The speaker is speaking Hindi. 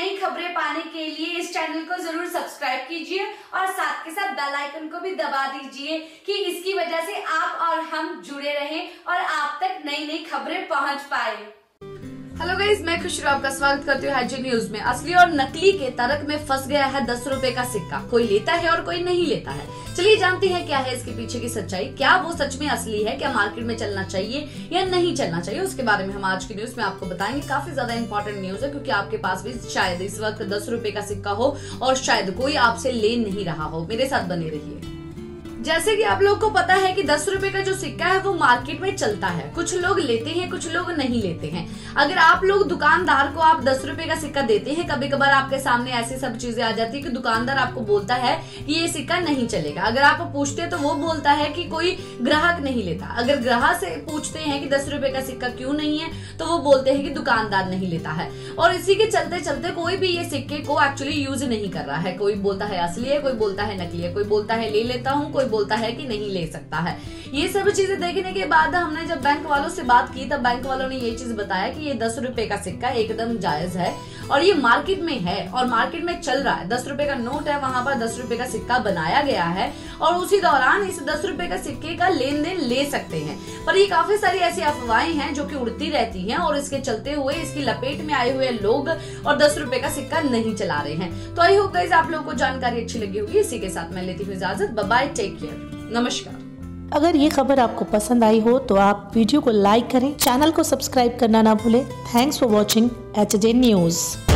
नई खबरें पाने के लिए इस चैनल को ज़रूर सब्सक्राइब कीजिए और साथ के साथ बेल आइकन को भी दबा दीजिए कि इसकी वजह से आप और हम जुड़े रहें और आप तक नई नई खबरें पहुँच पाए। हेलो गाइज़ मैं खुशरू आपका स्वागत करती हूँ हाइजी न्यूज़ में। असली और नकली के तर्क में फंस गया है दस रुपए का सिक्का। कोई लेता है और कोई नहीं लेता है। चलिए जानते हैं क्या है इसके पीछे की सच्चाई। क्या वो सच में असली है? क्या मार्केट में चलना चाहिए या नहीं चलना चाहिए? उसके बारे में हम आज की न्यूज़ में आपको बताएँगे। काफ़ी ज़्यादा इंपॉर्टेंट न्यूज़ है क्योंकि आपके पास भी शायद इस वक्त दस रुपए का सिक्का हो और शायद कोई आपसे ले नहीं रहा हो। मेरे साथ बने रहिए। जैसे कि आप लोग को पता है कि दस रुपए का जो सिक्का है वो मार्केट में चलता है। कुछ लोग लेते हैं, कुछ लोग नहीं लेते हैं। अगर आप लोग दुकानदार को आप दस रुपए का सिक्का देते हैं कभी कभार आपके सामने ऐसी सब चीज़ें आ जाती है कि दुकानदार आपको बोलता है कि ये सिक्का नहीं चलेगा। अगर आप पूछते तो वो बोलता है कि कोई ग्राहक नहीं लेता। अगर ग्राहक से पूछते हैं कि दस रुपए का सिक्का क्यों नहीं है तो वो बोलते हैं कि दुकानदार नहीं लेता है। और इसी के चलते चलते कोई भी ये सिक्के को एक्चुअली यूज़ नहीं कर रहा है। कोई बोलता है असली है, कोई बोलता है नकली है। कोई बोलता है, ले लेता हूँ, कोई बोलता है कि नहीं ले सकता है। ये सब चीज़ें देखने के बाद हमने जब बैंक वालों से बात की, तब बैंक वालों ने ये चीज़ बताया कि ये दस रुपए का सिक्का एकदम जायज़ है और ये मार्केट में है और मार्केट में चल रहा है। दस रुपए का नोट है, वहाँ पर दस रुपए का सिक्का बनाया गया है और उसी दौरान इस दस रुपए का सिक्के का लेन देन ले सकते हैं। पर ये काफ़ी सारी ऐसी अफवाहें हैं जो कि उड़ती रहती हैं और इसके चलते हुए इसकी लपेट में आए हुए लोग और दस रुपए का सिक्का नहीं चला रहे हैं। तो आई होप गाइज़ आप लोगों को जानकारी अच्छी लगी होगी। इसी के साथ मैं लेती हूँ इजाज़त। बाय टेक केयर नमस्कार। अगर ये खबर आपको पसंद आई हो तो आप वीडियो को लाइक करें, चैनल को सब्सक्राइब करना ना भूलें। Thanks for watching H news.